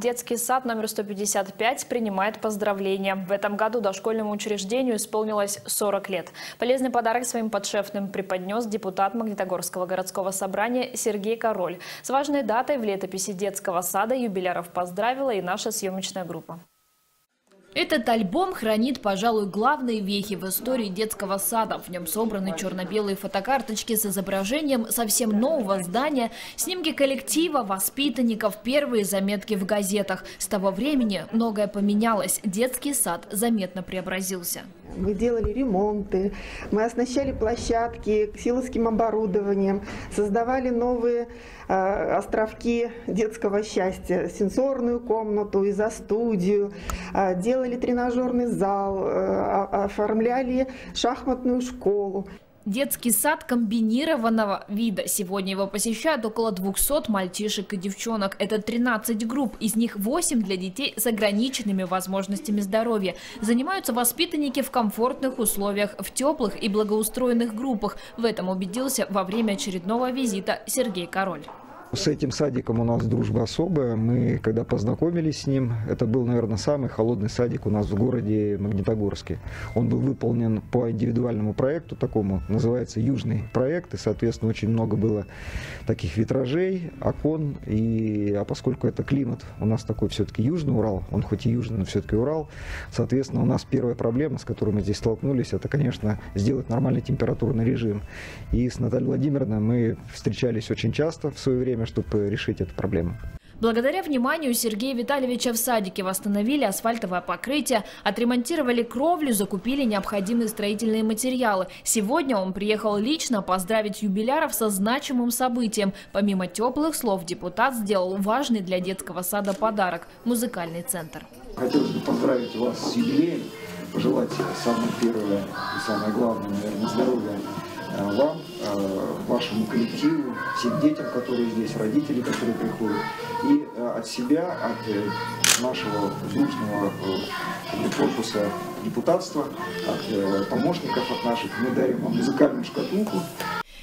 Детский сад номер 155 принимает поздравления. В этом году дошкольному учреждению исполнилось 40 лет. Полезный подарок своим подшефным преподнес депутат Магнитогорского городского собрания Сергей Король. С важной датой в летописи детского сада юбиляров поздравила и наша съемочная группа. Этот альбом хранит, пожалуй, главные вехи в истории детского сада. В нем собраны черно-белые фотокарточки с изображением совсем нового здания, снимки коллектива, воспитанников, первые заметки в газетах. С того времени многое поменялось. Детский сад заметно преобразился. Мы делали ремонты, мы оснащали площадки силовским оборудованием, создавали новые э, островки детского счастья, сенсорную комнату, изо-студию, э, делали тренажерный зал, э, оформляли шахматную школу. Детский сад комбинированного вида. Сегодня его посещают около 200 мальчишек и девчонок. Это 13 групп, из них 8 для детей с ограниченными возможностями здоровья. Занимаются воспитанники в комфортных условиях, в теплых и благоустроенных группах. В этом убедился во время очередного визита Сергей Король. С этим садиком у нас дружба особая. Мы, когда познакомились с ним, это был, наверное, самый холодный садик у нас в городе Магнитогорске. Он был выполнен по индивидуальному проекту такому, называется «Южный проект», и, соответственно, очень много было таких витражей, окон, и, а поскольку это климат, у нас такой все-таки Южный Урал, он хоть и Южный, но все-таки Урал, соответственно, у нас первая проблема, с которой мы здесь столкнулись, это, конечно, сделать нормальный температурный режим. И с Натальей Владимировной мы встречались очень часто в свое время, время, чтобы решить эту проблему. Благодаря вниманию Сергея Витальевича в садике восстановили асфальтовое покрытие, отремонтировали кровлю, закупили необходимые строительные материалы. Сегодня он приехал лично поздравить юбиляров со значимым событием. Помимо теплых слов, депутат сделал важный для детского сада подарок – музыкальный центр. Хотелось бы поздравить вас с юбилеем, пожелать самое первое и самое главное, наверное, здоровья Э, вам, вашему коллективу, всем детям, которые здесь, родители, которые приходят, и э, от себя, от нашего дружного корпуса депутатства, от помощников от наших, мы дарим вам музыкальную шкатулку,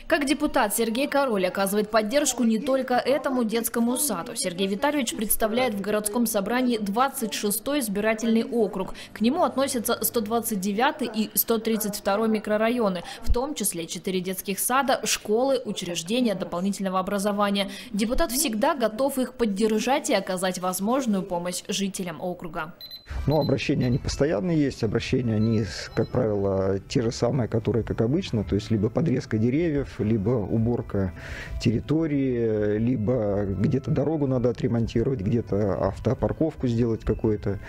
как депутат Сергей Король оказывает поддержку не только этому детскому саду. Сергей Витальевич представляет в городском собрании 26-й избирательный округ. К нему относятся 129 и 132 микрорайоны, в том числе 4 детских сада, школы, учреждения дополнительного образования. Депутат всегда готов их поддержать и оказать возможную помощь жителям округа. Но обращения они постоянные есть, обращения они, как правило, те же самые, которые как обычно, то есть либо подрезка деревьев, либо уборка территории, либо где-то дорогу надо отремонтировать, где-то автопарковку сделать какую-то.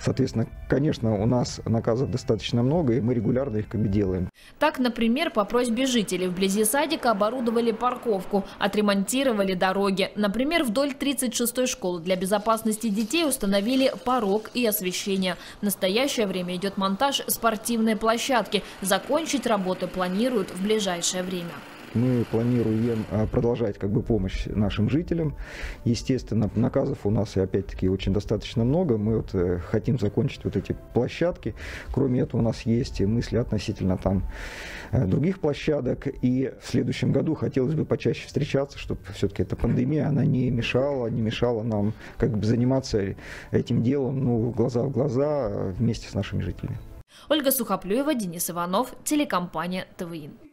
Соответственно, конечно, у нас наказов достаточно много, и мы регулярно их как бы делаем. Так, например, по просьбе жителей вблизи садика оборудовали парковку, отремонтировали дороги. Например, вдоль 36-й школы для безопасности детей установили порог и освещение. В настоящее время идет монтаж спортивной площадки. Закончить работы планируют в ближайшее время. Мы планируем а, продолжать как бы помощь нашим жителям. Естественно, наказов у нас и опять-таки очень достаточно много. Мы вот э, хотим закончить вот эти площадки. Кроме этого, у нас есть мысли относительно там э, других площадок. И в следующем году хотелось бы почаще встречаться, чтобы все-таки эта пандемия, она не мешала, не мешала нам как бы заниматься этим делом, ну, глаза в глаза вместе с нашими жителями. Ольга Сухоплюева, Денис Иванов, телекомпания ТВИН.